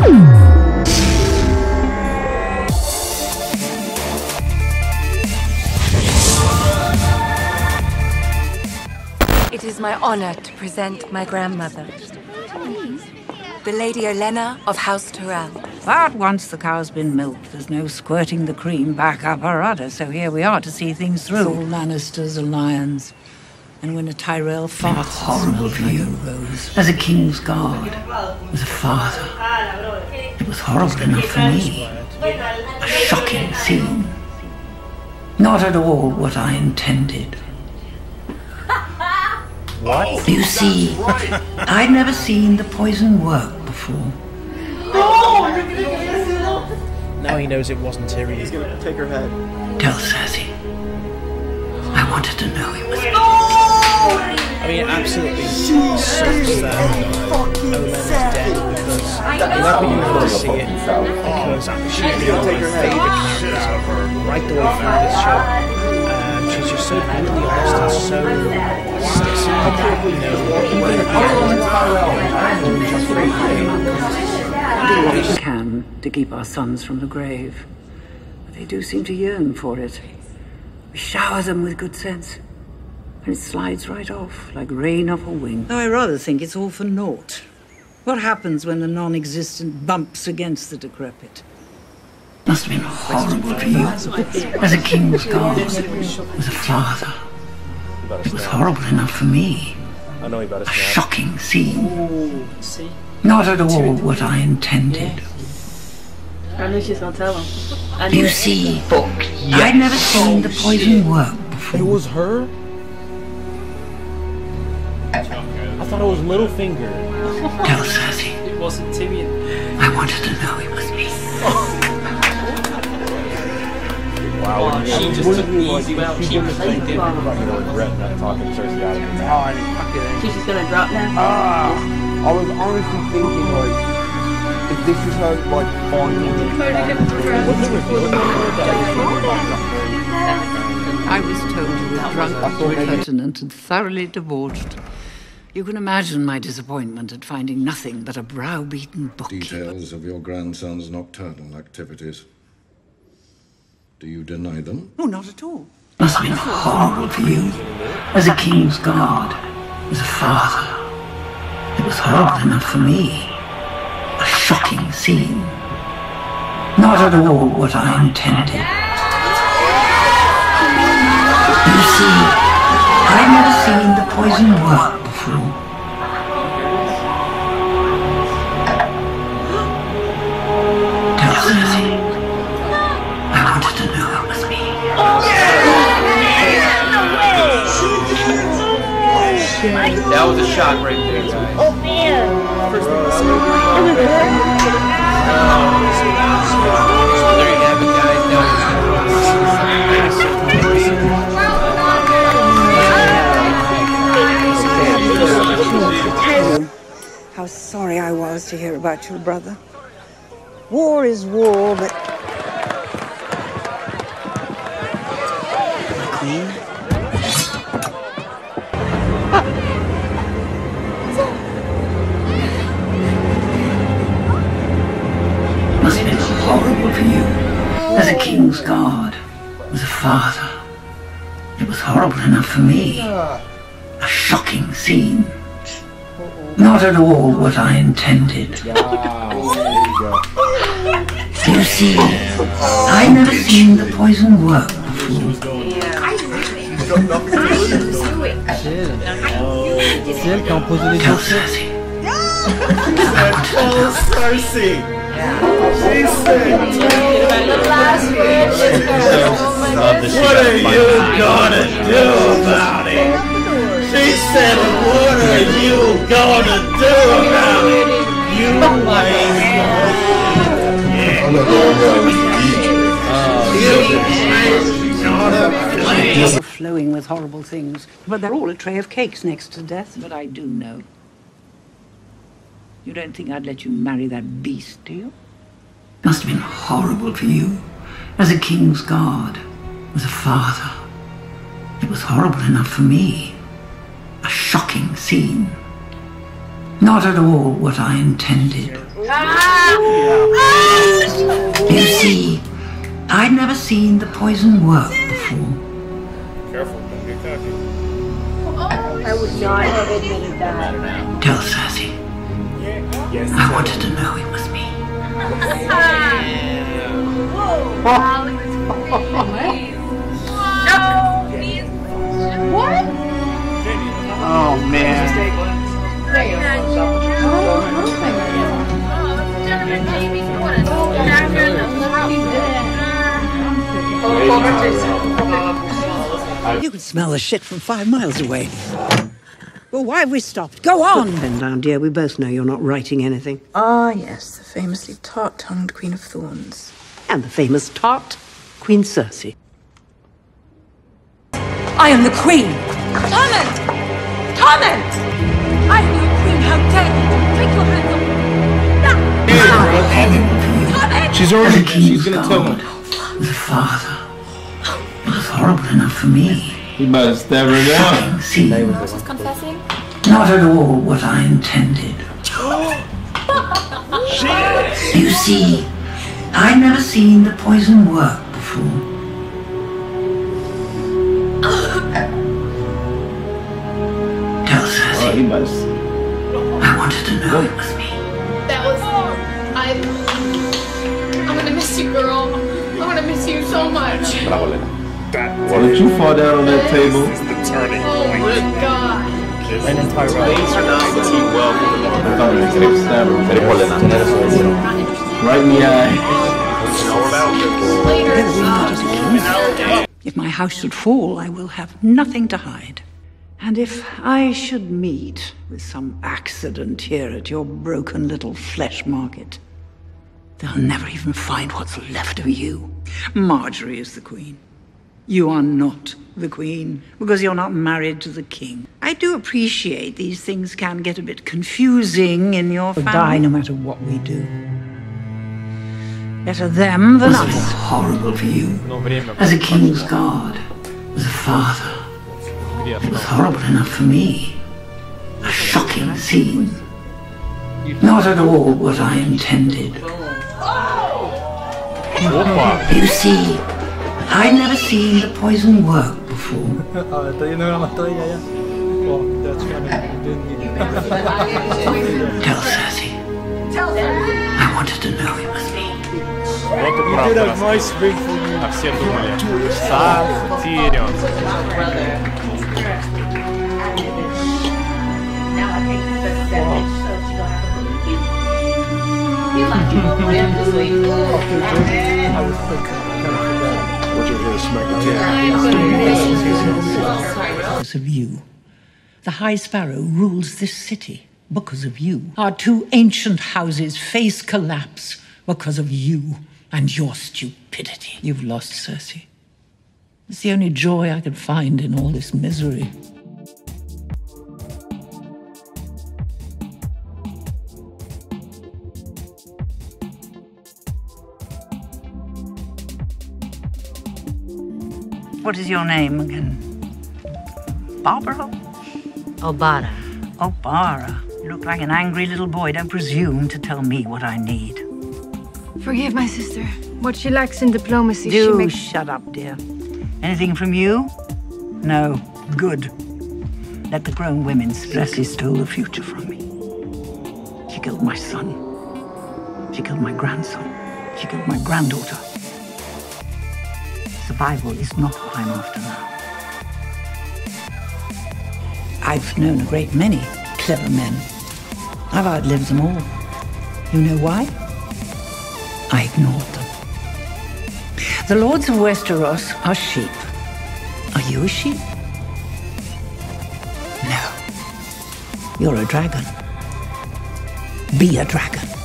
It is my honor to present my grandmother, the Lady Olenna of House Tyrell. But once the cow's been milked, there's no squirting the cream back up her udder. So here we are to see things through. All Lannisters are lions. And when a Tyrell farts, horrible for you, Rose. As a king's guard, as a father, it was horrible enough for me. A shocking scene. Not at all what I intended. What? You oh, see, I'd never seen the poison work before. No! Now he knows it wasn't Tyrion. He's gonna take her head. Tell Cersei. I wanted to know it was I mean, it absolutely sucks that Olenna's dead because we're not being able to see it because she's been one of my favourite characters right the way through this show. Um, she's just so brutally honest and so sexy. You know, even at the end, she's very do what we can to keep our sons from the grave. But they do seem to yearn for it. We shower them with good sense, and it slides right off like rain off a wing. Though I rather think it's all for naught. What happens when the non existent bumps against the decrepit? Must have been horrible for you. As a king's guard, as a father. It was horrible enough for me. I know he A shocking scene. Not at all what I intended. I knew she was gonna tell him. I You see, I'd never seen the poison work before. It was her? Thought it was Littlefinger. Tell Cersei. It wasn't Tyrion. I wanted to know it was me. Wow. She just took the easy way out. She gonna played think him. about you know regret not talking Cersei out of her mouth. She's just gonna drop now. Ah, I was honestly thinking like, if this is her like finding Wasn't it revealed to her that I was told you were drunk, impertinent, and thoroughly debauched. You can imagine my disappointment at finding nothing but a browbeaten bookkeeper. Details of your grandson's nocturnal activities. Do you deny them? Oh, not at all. Must have been horrible for you. As a king's guard, as a father. It was horrible enough for me. A shocking scene. Not at all what I intended. You see, I'd never seen the poison work before. Tell Cersei. I wanted to know it was me. That was a shot right there, guys. Oh, so How sorry I was to hear about your brother. War is war, but. Queen? Must have been horrible for you. As a king's guard, as a father. It was horrible enough for me. A shocking scene. Not at all what I intended. You see, I'd never seen the poison work before. C'est elle qui a emposé les Tell Cersei. Oh, Cersei! She said, What are you gonna do about it? She said, What are you gonna do about it? You Flowing with horrible things. But they're all a tray of cakes next to death, but I do know. You don't think I'd let you marry that beast, do you? Must have been horrible for you. As a king's guard, as a father. It was horrible enough for me. A shocking scene. Not at all what I intended. You see, I'd never seen the poison work before. Careful, don't get cocky. I would not have admitted that. Tell Cersei. I wanted to know it was me. What? You can smell the shit from five miles away. Well, why have we stopped? Go on! Bend down, dear. We both know you're not writing anything. Ah, yes, the famously tart-tongued Queen of Thorns. And the famous tart, Queen Cersei. I am the queen! Torment! Torment! I am your queen, how dare you! Take your hands off! Torment! She's already. She's gonna tell him. The father was horrible enough for me. He must stab her down. See, She's confessing? not at all what I intended. You see, I'd never seen the poison work before. Tell Oh, Cersei he must. I wanted to know it was me. That was. I. I'm gonna miss you, girl. I'm gonna miss you so much. Why don't you fall down on that table? Oh my god. An entire race are not too well I thought it was gonna stab her. Right in the eye. If my house should fall, I will have nothing to hide. And if I should meet with some accident here at your broken little flesh market, they'll never even find what's left of you. Margaery is the queen you are not the Queen because you're not married to the King. I do appreciate these things can get a bit confusing in your we'll family. die no matter what we do. Better them than was us. It horrible for you. As a King's guard, as a father, it was horrible enough for me. A shocking scene. Not at all what I intended. You see, I'd never seen the poison work before. Ja, ito yun ang namatay niya yan. Oh, that's funny. Tell Cersei. I wanted to know it was me. Вот и правда. А все думали, сам Тирион. Because of you. The High Sparrow rules this city because of you. Our two ancient houses face collapse because of you and your stupidity. You've lost Cersei. It's the only joy I could find in all this misery. What is your name again? Barbara? Obara. Obara. You look like an angry little boy. Don't presume to tell me what I need. Forgive my sister. What she lacks in diplomacy, she Do makes. shut up, dear. Anything from you? No. Good. Let the grown women Cersei stole the future from me. She killed my son. She killed my grandson. She killed my granddaughter. Survival is not what I'm after now. I've known a great many clever men. I've outlived them all. You know why? I ignored them. The lords of Westeros are sheep. Are you a sheep? No. You're a dragon. Be a dragon.